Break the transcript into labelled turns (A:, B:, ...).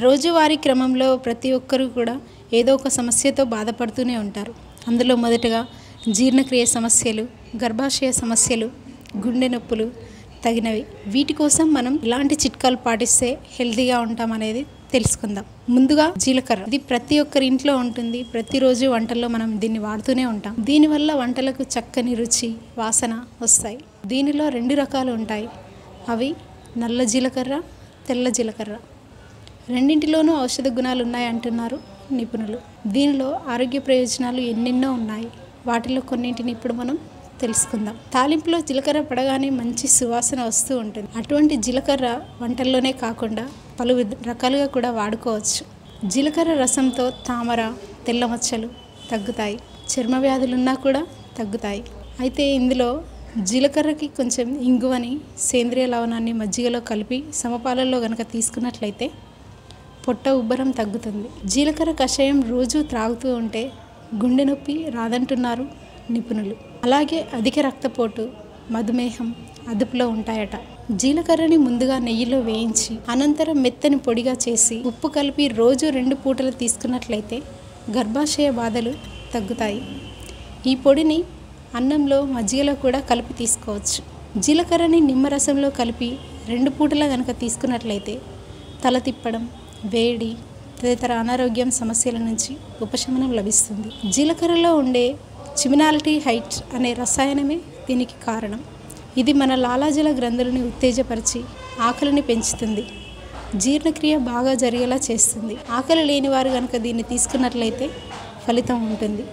A: రోజువారీ క్రమంలో ప్రతి ఒక్కరూ కూడా ఏదో ఒక సమస్యతో బాధపడుతూనే ఉంటారు. అందులో మొదటగా జీర్ణక్రియ సమస్యలు గర్భాశయ సమస్యలు గుండె నొప్పులు తగినవి. వీటి కోసం మనం ఇలాంటి చిట్కాలు పాటిస్తే హెల్తీగా ఉంటాం అనేది తెలుసుకుందాం. ముందుగా జీలకర్ర. ఇది ప్రతి ఒక్కరి ఇంట్లో ఉంటుంది. ప్రతిరోజు వంటల్లో మనం దీన్ని వాడుతూనే ఉంటాం. దీనివల్ల వంటలకు చక్కని రుచి వాసన వస్తాయి. దీనిలో రెండు రకాలు ఉంటాయి. అవి నల్ల జీలకర్ర తెల్ల జీలకర్ర. రెండింటిలోనూ ఔషధ గుణాలు ఉన్నాయి అంటున్నారు నిపుణులు. దీనిలో ఆరోగ్య ప్రయోజనాలు ఎన్నెన్నో ఉన్నాయి. వాటిలో కొన్నింటిని ఇప్పుడు మనం తెలుసుకుందాం. తాలింపులో జీలకర్ర పడగానే మంచి సువాసన వస్తూ ఉంటుంది. అటువంటి జీలకర్ర వంటల్లోనే కాకుండా పలు విధ- రకాలుగా కూడా వాడుకోవచ్చు. జీలకర్ర రసంతో తామర తెల్ల మచ్చలు తగ్గుతాయి. చర్మ వ్యాధులున్నా కూడా తగ్గుతాయి. అయితే ఇందులో జీలకర్రకి కొంచెం ఇంగువని సేంద్రియ లవణాన్ని మజ్జిగలో కలిపి సమపాలల్లో గనక తీసుకున్నట్లయితే పొట్ట ఉబ్బరం తగ్గుతుంది. జీలకర్ర కషాయం రోజు త్రాగుతూ ఉంటే గుండె నొప్పి రాదంటున్నారు నిపుణులు. అలాగే అధిక రక్తపోటు మధుమేహం అదుపులో ఉంటాయట. జీలకర్రని ముందుగా నెయ్యిలో వేయించి అనంతరం మెత్తని పొడిగా చేసి ఉప్పు కలిపి రోజు రెండు పూటలు తీసుకున్నట్లయితే గర్భాశయ బాధలు తగ్గుతాయి. ఈ పొడిని అన్నంలో మజ్జిగలో కూడా కలిపి తీసుకోవచ్చు. జీలకర్రని నిమ్మరసంలో కలిపి రెండు పూటలా కనుక తీసుకున్నట్లయితే తల తిప్పడం వేడి తదితర అనారోగ్యం సమస్యల నుంచి ఉపశమనం లభిస్తుంది. జీలకర్రలో ఉండే చిమినాలిటీ హైట్ అనే రసాయనమే దీనికి కారణం. ఇది మన లాలాజల గ్రంథులని ఉత్తేజపరిచి ఆకలిని పెంచుతుంది. జీర్ణక్రియ బాగా జరిగేలా చేస్తుంది. ఆకలి లేని వారు కనుక దీన్ని తీసుకున్నట్లయితే ఫలితం ఉంటుంది.